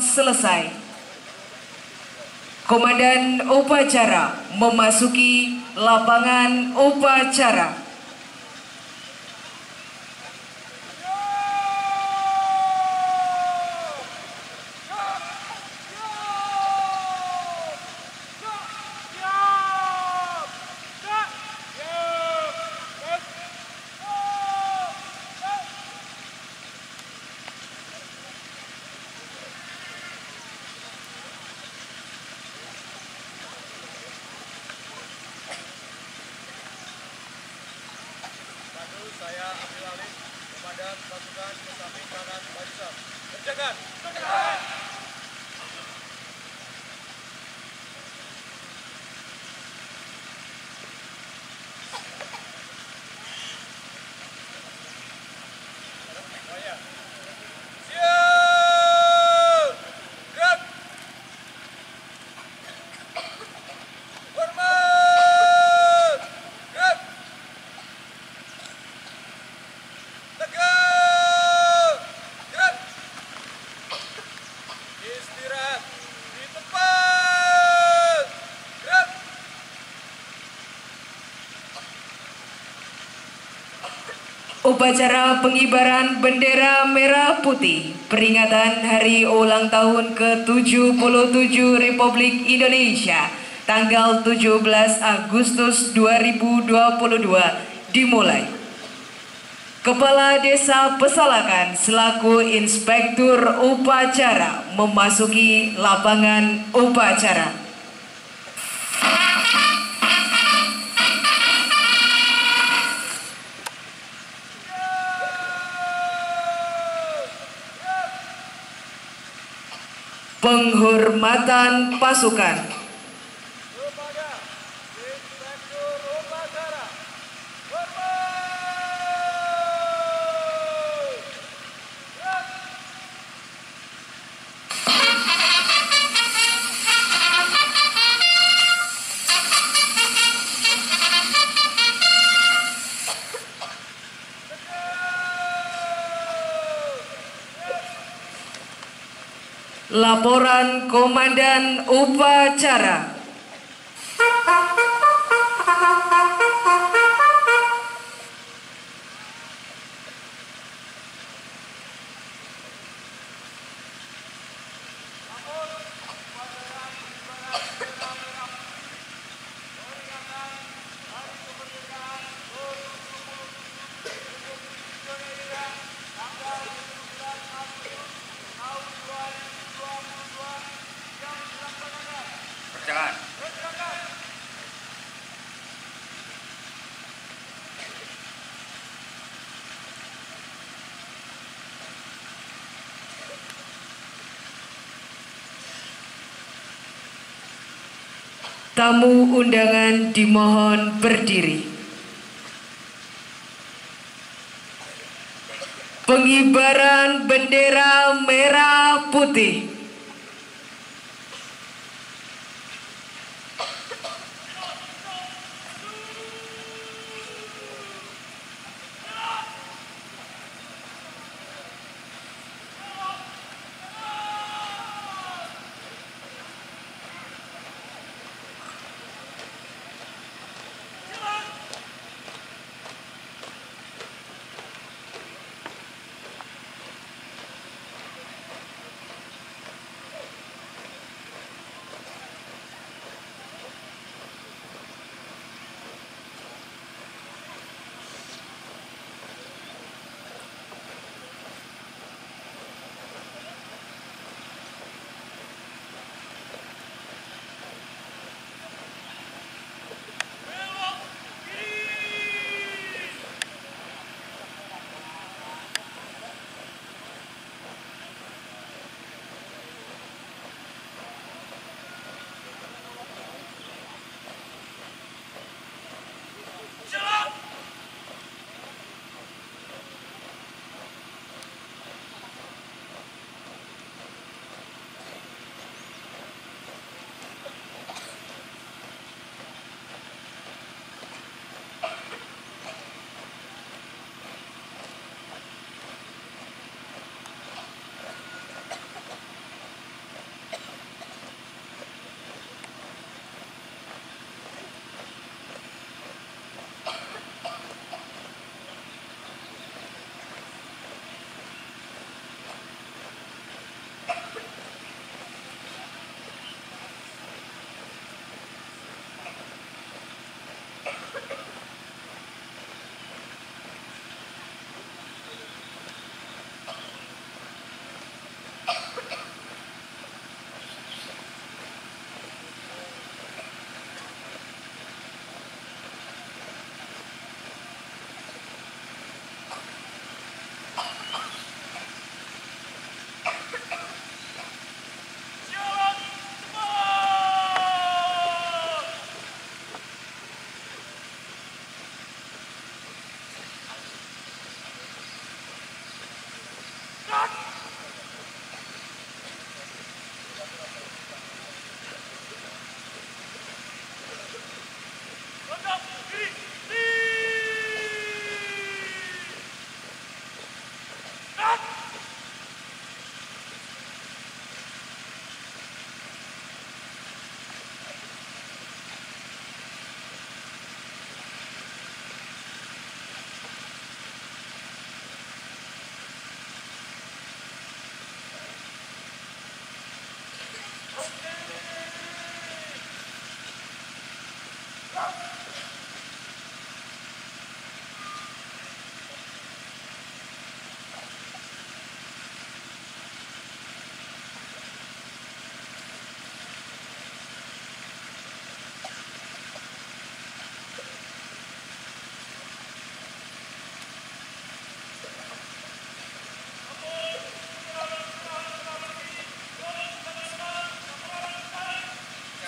selesai. Komandan upacara memasuki lapangan upacara. Saya ambil alih komandan pasukan ke samping kanan barisan. Kerjakan. Semuanya. Upacara pengibaran bendera merah putih peringatan hari ulang tahun ke-77 Republik Indonesia tanggal 17 Agustus 2022 dimulai. Kepala Desa Pesalakan selaku Inspektur Upacara memasuki lapangan upacara. Penghormatan pasukan. Laporan Komandan Upacara. Tamu undangan dimohon berdiri. Pengibaran bendera merah putih.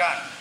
Done.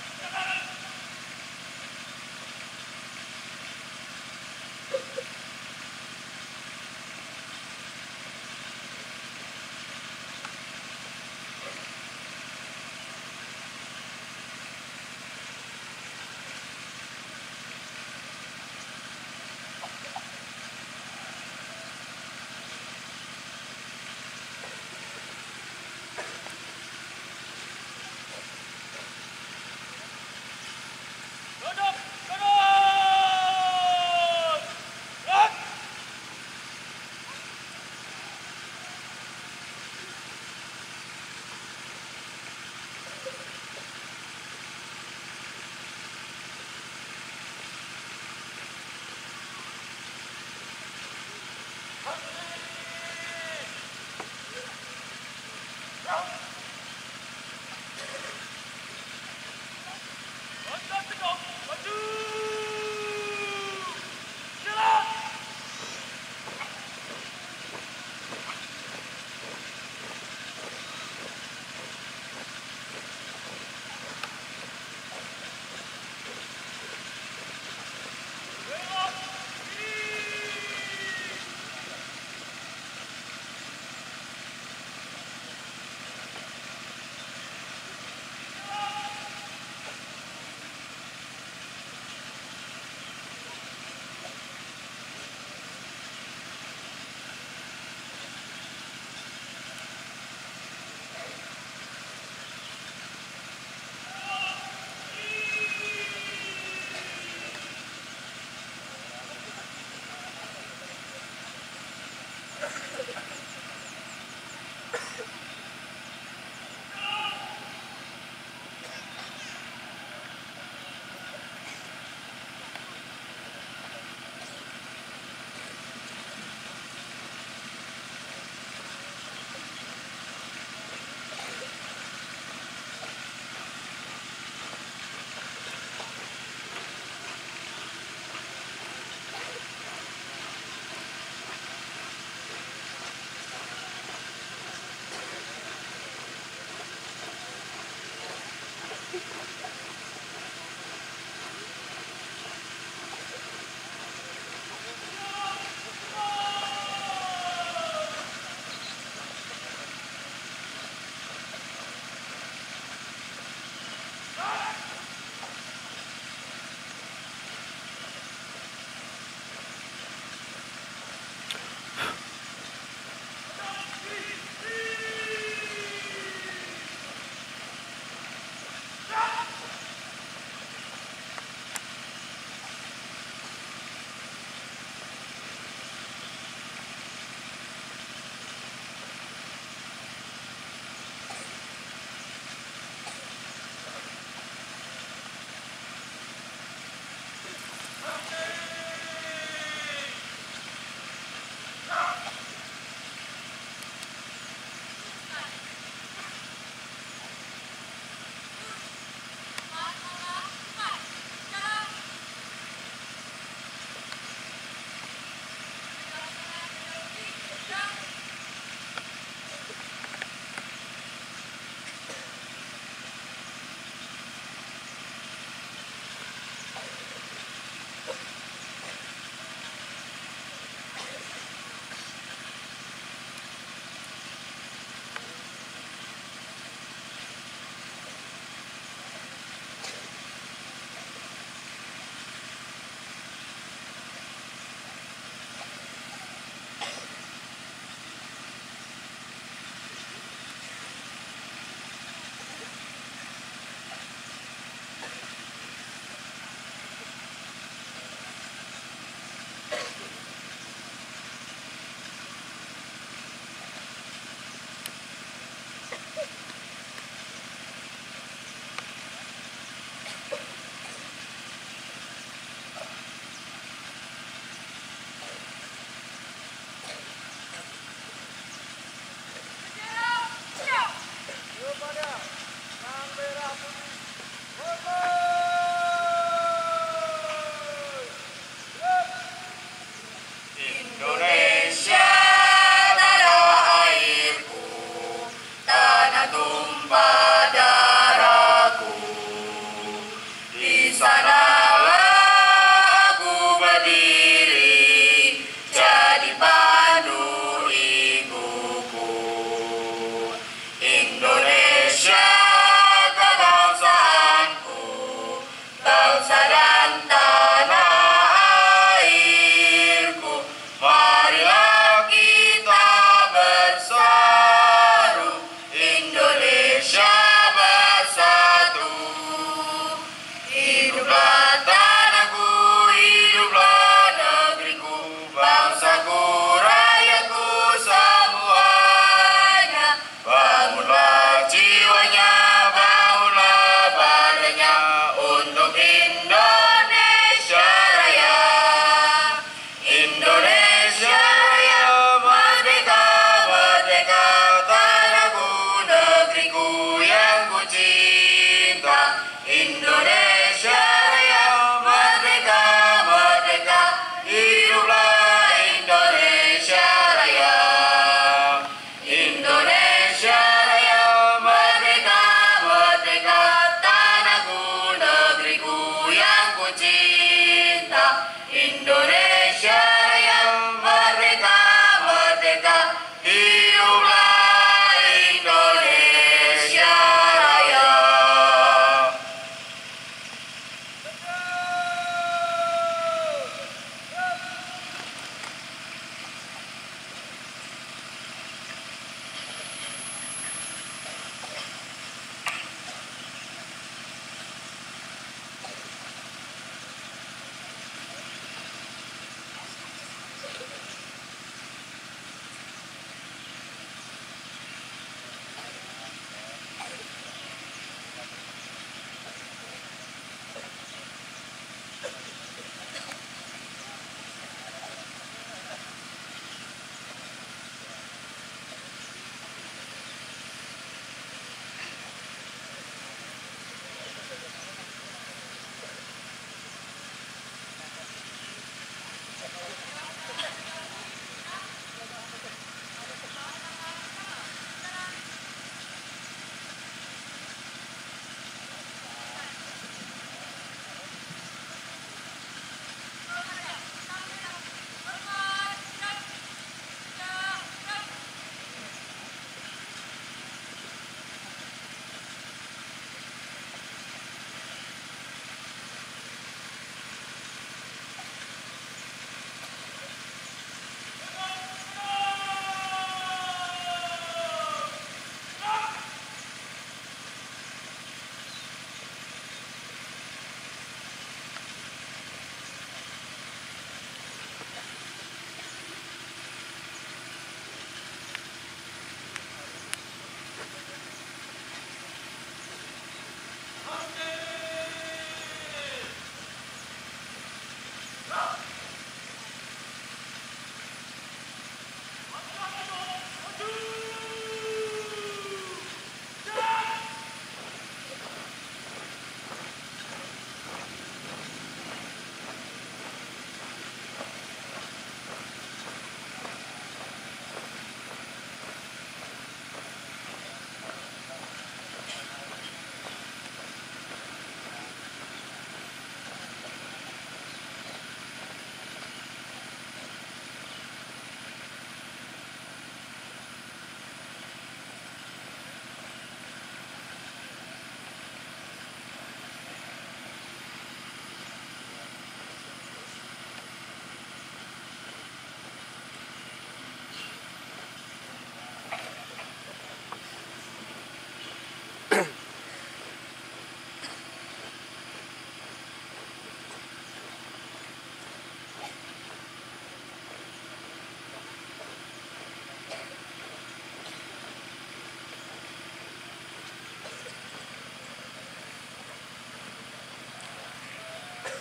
Bye.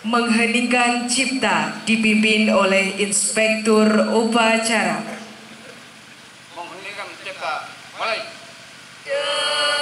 mengheningkan cipta dipimpin oleh Inspektur Upacara. Mengheningkan cipta, mulai. Yeah.